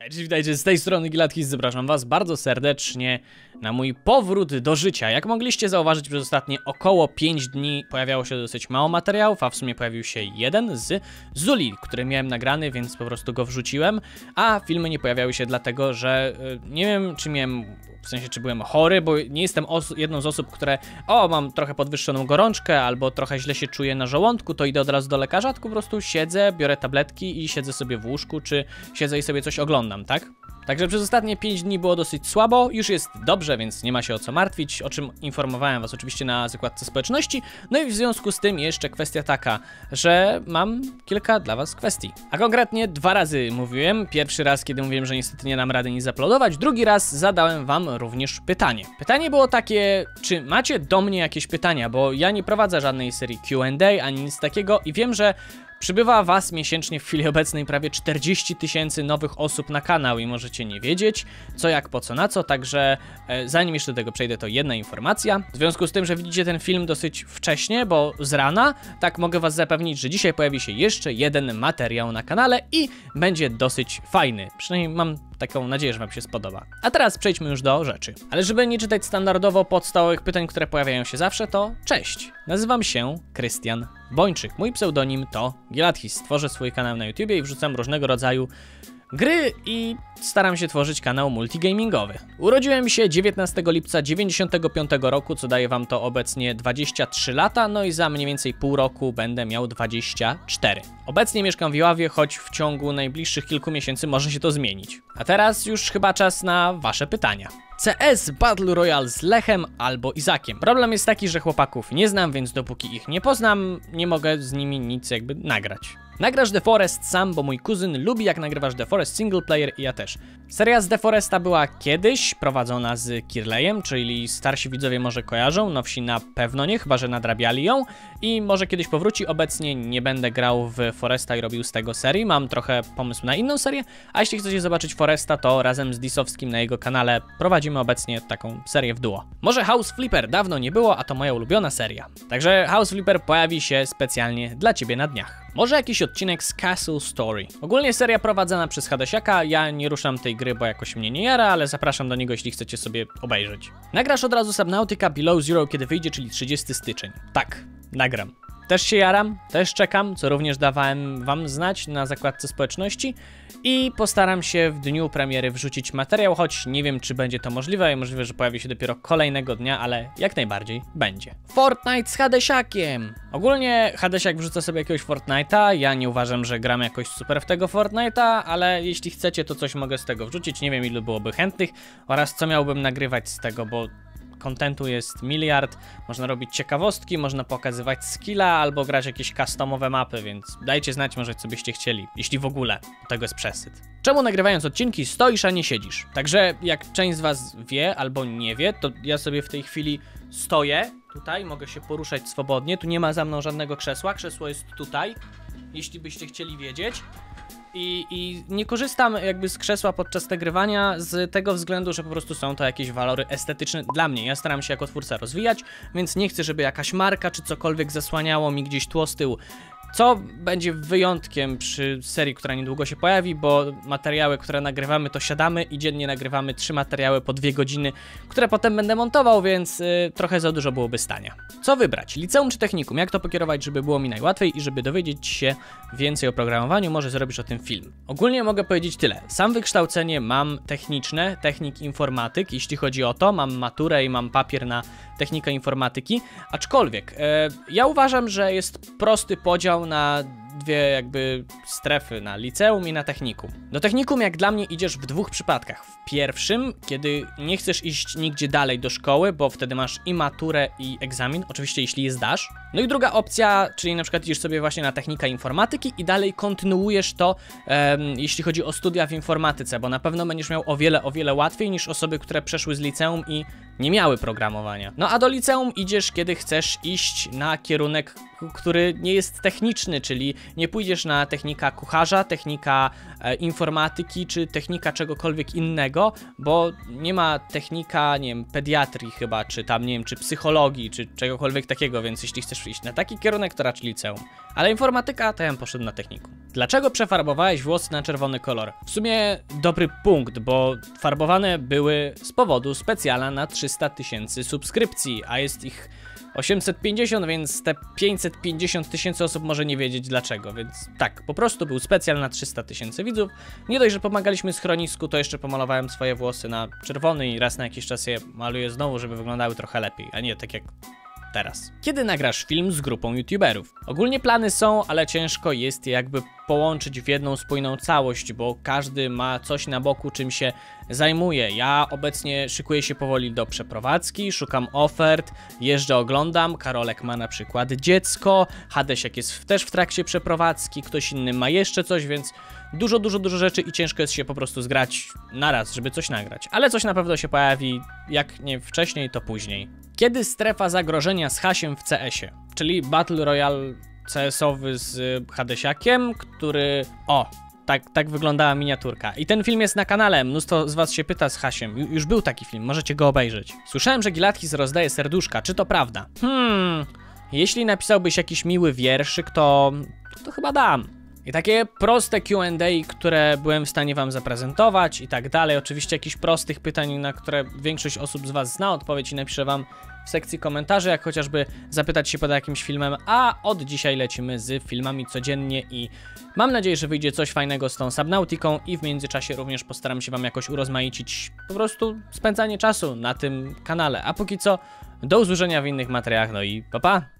Cześć, witajcie, z tej strony Gilatkis, zapraszam was bardzo serdecznie na mój powrót do życia. Jak mogliście zauważyć, przez ostatnie około 5 dni pojawiało się dosyć mało materiałów, a w sumie pojawił się jeden z Zuli, który miałem nagrany, więc po prostu go wrzuciłem, a filmy nie pojawiały się dlatego, że y, nie wiem, czy miałem w sensie czy byłem chory, bo nie jestem jedną z osób, które o, mam trochę podwyższoną gorączkę albo trochę źle się czuję na żołądku, to idę od razu do lekarza, tylko po prostu siedzę, biorę tabletki i siedzę sobie w łóżku, czy siedzę i sobie coś oglądam, tak? Także przez ostatnie 5 dni było dosyć słabo, już jest dobrze, więc nie ma się o co martwić, o czym informowałem was oczywiście na zakładce społeczności. No i w związku z tym jeszcze kwestia taka, że mam kilka dla was kwestii. A konkretnie dwa razy mówiłem. Pierwszy raz, kiedy mówiłem, że niestety nie dam rady nic zaplodować, drugi raz zadałem wam również pytanie. Pytanie było takie, czy macie do mnie jakieś pytania, bo ja nie prowadzę żadnej serii Q&A ani nic takiego i wiem, że Przybywa Was miesięcznie w chwili obecnej prawie 40 tysięcy nowych osób na kanał i możecie nie wiedzieć co jak po co na co, także e, zanim jeszcze do tego przejdę to jedna informacja. W związku z tym, że widzicie ten film dosyć wcześnie, bo z rana, tak mogę Was zapewnić, że dzisiaj pojawi się jeszcze jeden materiał na kanale i będzie dosyć fajny. Przynajmniej mam taką nadzieję, że Wam się spodoba. A teraz przejdźmy już do rzeczy. Ale żeby nie czytać standardowo podstawowych pytań, które pojawiają się zawsze, to cześć. Nazywam się Krystian Bończyk. Mój pseudonim to Gilathis. Tworzę swój kanał na YouTubie i wrzucam różnego rodzaju gry i staram się tworzyć kanał multigamingowy. Urodziłem się 19 lipca 95 roku, co daje wam to obecnie 23 lata, no i za mniej więcej pół roku będę miał 24. Obecnie mieszkam w Joławie, choć w ciągu najbliższych kilku miesięcy może się to zmienić. A teraz już chyba czas na wasze pytania. CS Battle Royale z Lechem albo Izakiem. Problem jest taki, że chłopaków nie znam, więc dopóki ich nie poznam, nie mogę z nimi nic jakby nagrać. Nagrasz The Forest sam, bo mój kuzyn lubi jak nagrywasz The Forest single player i ja też. Seria z The Foresta była kiedyś prowadzona z Kirleyem, czyli starsi widzowie może kojarzą, nowsi na pewno nie, chyba że nadrabiali ją i może kiedyś powróci. Obecnie nie będę grał w Foresta i robił z tego serii, mam trochę pomysł na inną serię, a jeśli chcecie zobaczyć Foresta, to razem z Disowskim na jego kanale prowadzimy obecnie taką serię w duo. Może House Flipper dawno nie było, a to moja ulubiona seria. Także House Flipper pojawi się specjalnie dla Ciebie na dniach. Może jakiś odcinek z Castle Story. Ogólnie seria prowadzona przez Hadesiaka, ja nie ruszam tej gry, bo jakoś mnie nie jara, ale zapraszam do niego, jeśli chcecie sobie obejrzeć. Nagrasz od razu Subnautica Below Zero, kiedy wyjdzie, czyli 30 styczeń. Tak, nagram. Też się jaram, też czekam, co również dawałem Wam znać na zakładce społeczności i postaram się w dniu premiery wrzucić materiał, choć nie wiem, czy będzie to możliwe i możliwe, że pojawi się dopiero kolejnego dnia, ale jak najbardziej będzie. Fortnite z Hadesiakiem! Ogólnie Hadesiak wrzuca sobie jakiegoś Fortnite'a, ja nie uważam, że gram jakoś super w tego Fortnite'a, ale jeśli chcecie, to coś mogę z tego wrzucić, nie wiem ilu byłoby chętnych oraz co miałbym nagrywać z tego, bo kontentu jest miliard, można robić ciekawostki, można pokazywać skilla albo grać jakieś customowe mapy, więc dajcie znać może co byście chcieli, jeśli w ogóle, tego jest przesyt. Czemu nagrywając odcinki stoisz, a nie siedzisz? Także jak część z was wie albo nie wie, to ja sobie w tej chwili stoję tutaj, mogę się poruszać swobodnie, tu nie ma za mną żadnego krzesła, krzesło jest tutaj, jeśli byście chcieli wiedzieć. I, I, nie korzystam jakby z krzesła podczas nagrywania z tego względu, że po prostu są to jakieś walory estetyczne dla mnie. Ja staram się jako twórca rozwijać, więc nie chcę, żeby jakaś marka czy cokolwiek zasłaniało mi gdzieś tło z tyłu. Co będzie wyjątkiem przy serii, która niedługo się pojawi, bo materiały, które nagrywamy, to siadamy i dziennie nagrywamy trzy materiały po dwie godziny, które potem będę montował, więc y, trochę za dużo byłoby stania. Co wybrać? Liceum czy technikum? Jak to pokierować, żeby było mi najłatwiej i żeby dowiedzieć się więcej o programowaniu? Może zrobisz o tym film. Ogólnie mogę powiedzieć tyle. Sam wykształcenie mam techniczne, technik informatyk, jeśli chodzi o to. Mam maturę i mam papier na technikę informatyki, aczkolwiek e, ja uważam, że jest prosty podział na dwie jakby strefy, na liceum i na technikum. Do technikum jak dla mnie idziesz w dwóch przypadkach. W pierwszym, kiedy nie chcesz iść nigdzie dalej do szkoły, bo wtedy masz i maturę i egzamin, oczywiście jeśli je zdasz. No i druga opcja, czyli na przykład idziesz sobie właśnie na technika informatyki i dalej kontynuujesz to, um, jeśli chodzi o studia w informatyce, bo na pewno będziesz miał o wiele, o wiele łatwiej niż osoby, które przeszły z liceum i nie miały programowania. No a do liceum idziesz, kiedy chcesz iść na kierunek, który nie jest techniczny, czyli nie pójdziesz na technika kucharza, technika e, informatyki czy technika czegokolwiek innego, bo nie ma technika, nie wiem, pediatrii chyba, czy tam, nie wiem, czy psychologii, czy czegokolwiek takiego, więc jeśli chcesz iść na taki kierunek, to raczej liceum. Ale informatyka, to ja poszedł na techniku. Dlaczego przefarbowałeś włosy na czerwony kolor? W sumie dobry punkt, bo farbowane były z powodu specjala na 300 tysięcy subskrypcji, a jest ich 850, więc te 550 tysięcy osób może nie wiedzieć dlaczego, więc tak, po prostu był specjal na 300 tysięcy widzów. Nie dość, że pomagaliśmy schronisku, to jeszcze pomalowałem swoje włosy na czerwony i raz na jakiś czas je maluję znowu, żeby wyglądały trochę lepiej, a nie tak jak teraz. Kiedy nagrasz film z grupą youtuberów? Ogólnie plany są, ale ciężko jest je jakby połączyć w jedną spójną całość, bo każdy ma coś na boku, czym się zajmuje. Ja obecnie szykuję się powoli do przeprowadzki, szukam ofert, jeżdżę, oglądam. Karolek ma na przykład dziecko, Hadesiak jest też w trakcie przeprowadzki, ktoś inny ma jeszcze coś, więc dużo, dużo, dużo rzeczy i ciężko jest się po prostu zgrać naraz, żeby coś nagrać. Ale coś na pewno się pojawi, jak nie wcześniej, to później. Kiedy strefa zagrożenia z Hasiem w CS-ie? Czyli Battle Royale CS-owy z Hadesiakiem, który... O! Tak, tak wyglądała miniaturka. I ten film jest na kanale. Mnóstwo z was się pyta z Hasiem. Ju- Już był taki film, możecie go obejrzeć. Słyszałem, że Gilatkis rozdaje serduszka. Czy to prawda? Hmm... Jeśli napisałbyś jakiś miły wierszyk, to... to chyba dam. I takie proste QA, które byłem w stanie Wam zaprezentować i tak dalej. Oczywiście jakichś prostych pytań, na które większość osób z Was zna odpowiedź i napiszę Wam w sekcji komentarzy, jak chociażby zapytać się pod jakimś filmem. A od dzisiaj lecimy z filmami codziennie i mam nadzieję, że wyjdzie coś fajnego z tą Subnautiką i w międzyczasie również postaram się Wam jakoś urozmaicić po prostu spędzanie czasu na tym kanale. A póki co, do usłyszenia w innych materiałach, no i pa pa!